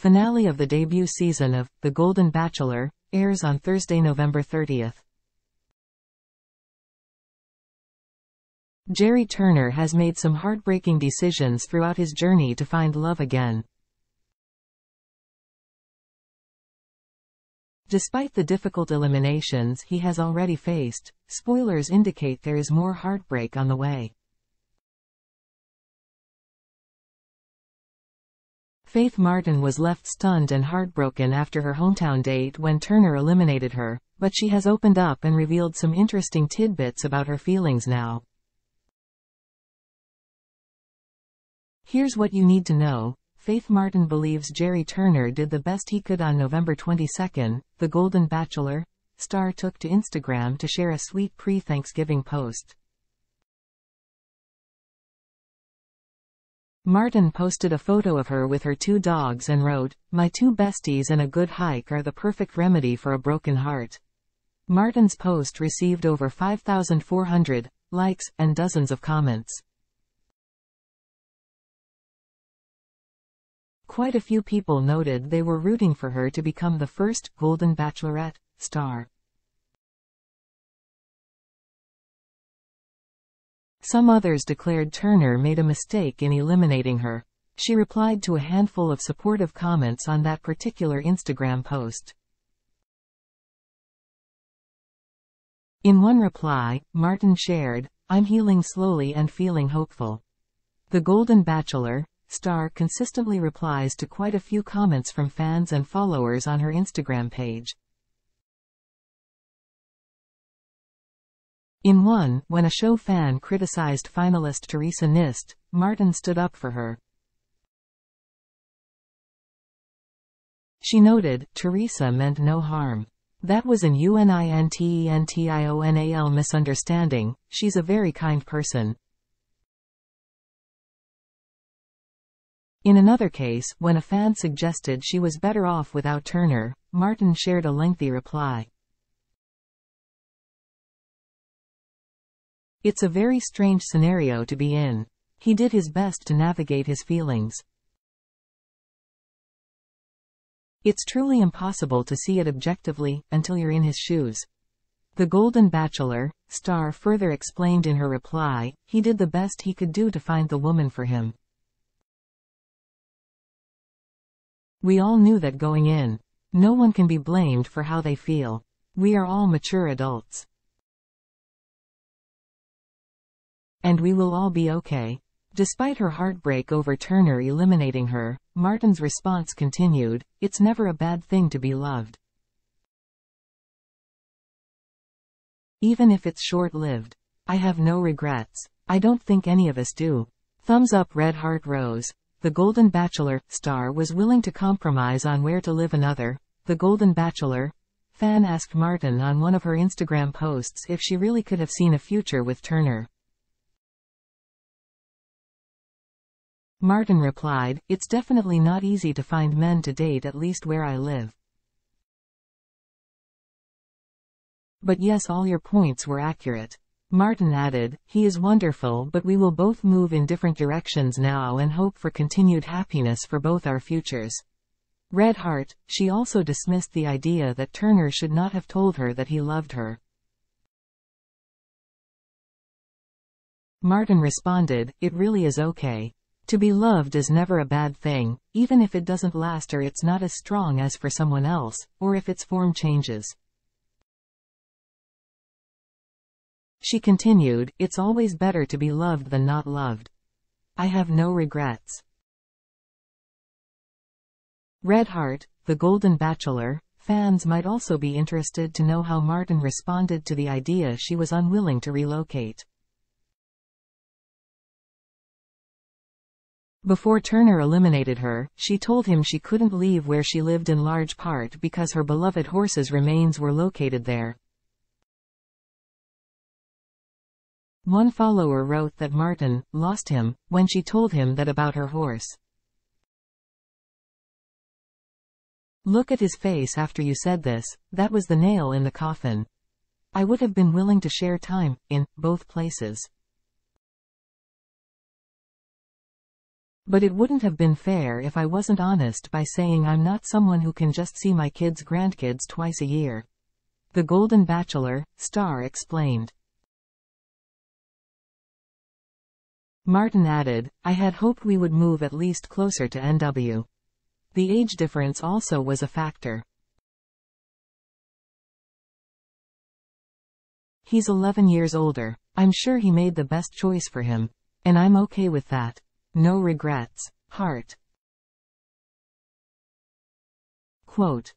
finale of the debut season of The Golden Bachelor airs on Thursday, November 30th. Gerry Turner has made some heartbreaking decisions throughout his journey to find love again. Despite the difficult eliminations he has already faced, spoilers indicate there is more heartbreak on the way. Faith Martin was left stunned and heartbroken after her hometown date when Turner eliminated her, but she has opened up and revealed some interesting tidbits about her feelings now. Here's what you need to know. Faith Martin believes Gerry Turner did the best he could on November 22. The Golden Bachelor star took to Instagram to share a sweet pre-Thanksgiving post. Martin posted a photo of her with her two dogs and wrote, My two besties and a good hike are the perfect remedy for a broken heart. Martin's post received over 5,400 likes and dozens of comments. Quite a few people noted they were rooting for her to become the first Golden Bachelorette star. Some others declared Turner made a mistake in eliminating her. She replied to a handful of supportive comments on that particular Instagram post. In one reply, Martin shared, I'm healing slowly and feeling hopeful. The Golden Bachelor, Star consistently replies to quite a few comments from fans and followers on her Instagram page. In one, when a show fan criticized finalist Theresa Nist, Martin stood up for her. She noted, Theresa meant no harm. That was an UNINTENTIONAL misunderstanding, she's a very kind person. In another case, when a fan suggested she was better off without Turner, Martin shared a lengthy reply. It's a very strange scenario to be in. He did his best to navigate his feelings. It's truly impossible to see it objectively, until you're in his shoes. The Golden Bachelor, Star further explained in her reply, he did the best he could do to find the woman for him. We all knew that going in. No one can be blamed for how they feel. We are all mature adults. And we will all be okay. Despite her heartbreak over Turner eliminating her, Martin's response continued, it's never a bad thing to be loved. Even if it's short-lived. I have no regrets. I don't think any of us do. Thumbs up red heart rose. The Golden Bachelor star was willing to compromise on where to live another. The Golden Bachelor fan asked Martin on one of her Instagram posts if she really could have seen a future with Turner. Martin replied, It's definitely not easy to find men to date at least where I live. But yes all your points were accurate. Martin added, He is wonderful but we will both move in different directions now and hope for continued happiness for both our futures. Red Heart, she also dismissed the idea that Turner should not have told her that he loved her. Martin responded, It really is okay. To be loved is never a bad thing, even if it doesn't last or it's not as strong as for someone else, or if its form changes. She continued, It's always better to be loved than not loved. I have no regrets. Red Heart, The Golden Bachelor, fans might also be interested to know how Martin responded to the idea she was unwilling to relocate. Before Turner eliminated her, she told him she couldn't leave where she lived in large part because her beloved horse's remains were located there. One follower wrote that Martin lost him when she told him that about her horse. Look at his face after you said this, that was the nail in the coffin. I would have been willing to share time, in both places. But it wouldn't have been fair if I wasn't honest by saying I'm not someone who can just see my kids' grandkids twice a year. The Golden Bachelor, star explained. Martin added, I had hoped we would move at least closer to NW. The age difference also was a factor. He's 11 years older. I'm sure he made the best choice for him. And I'm okay with that. No regrets. Heart. Quote.